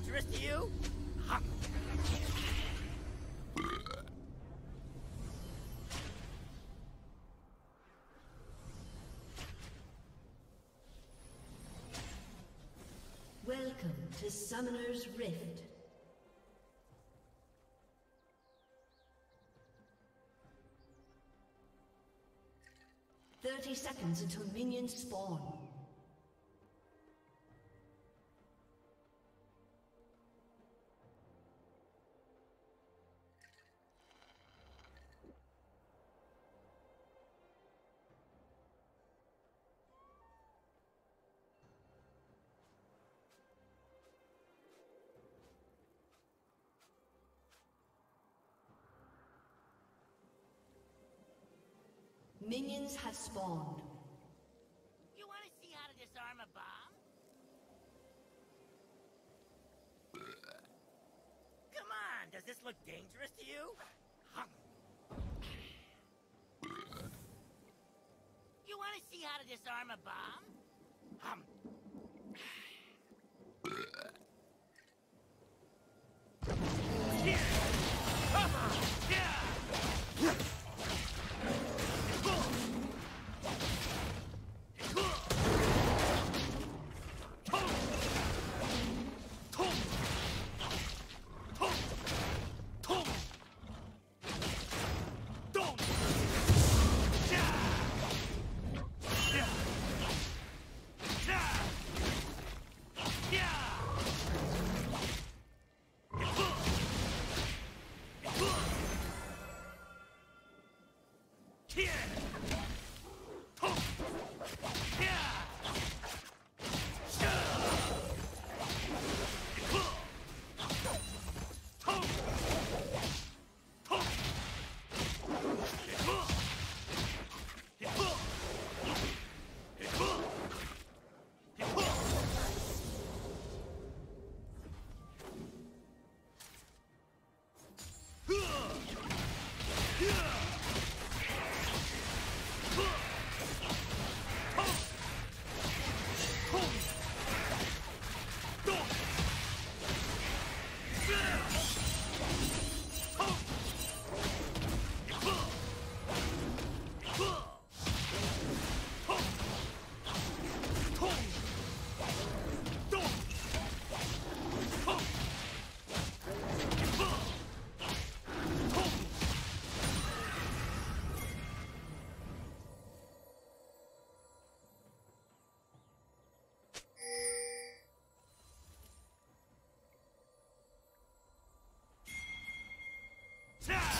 dangerous to you? Welcome to Summoner's Rift. Thirty seconds until minions spawn. Minions have spawned. You want to see how to disarm a bomb? Come on, does this look dangerous to you? You want to see how to disarm a bomb? Hum. Attack!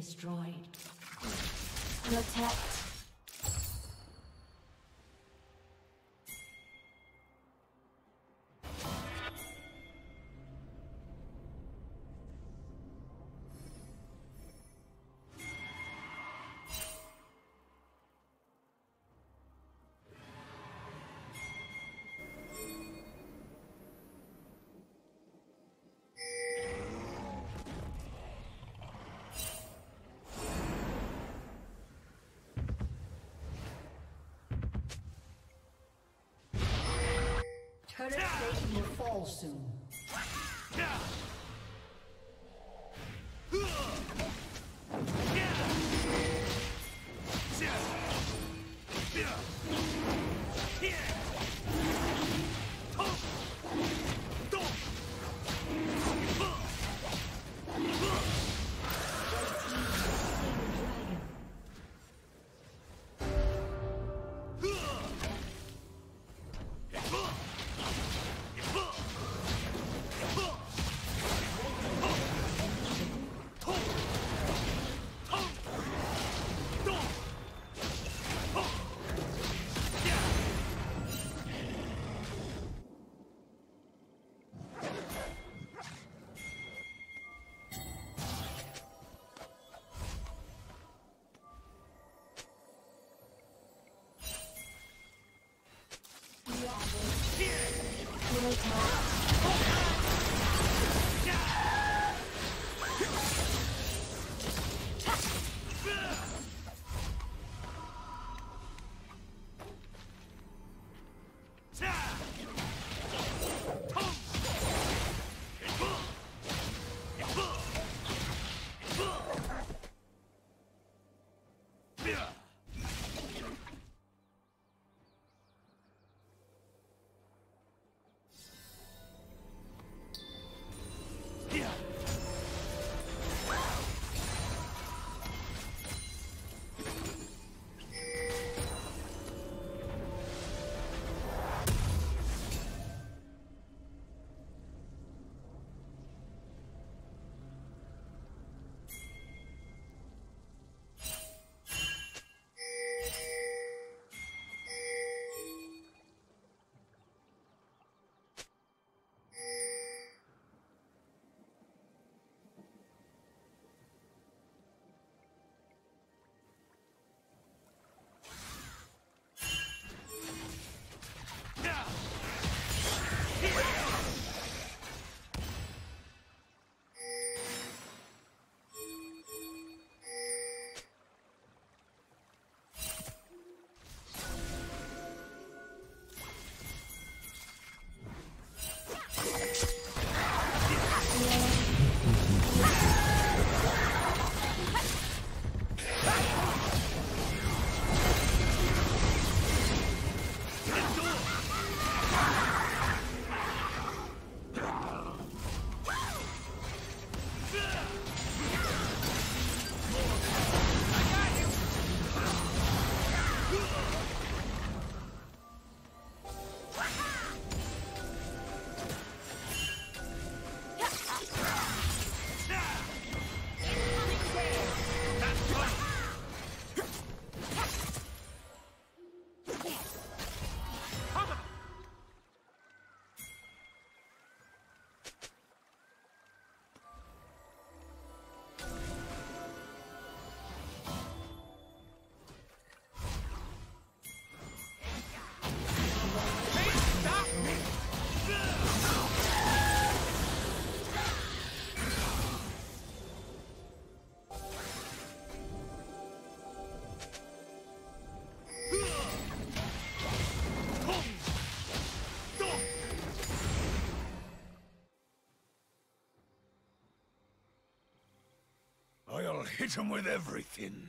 Destroyed. Protect. Turret plate will fall soon. I'll hit him with everything.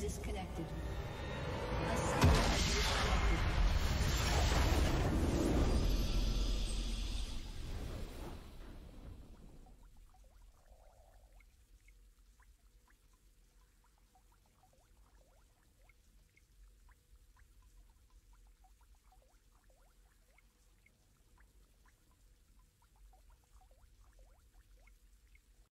disconnected.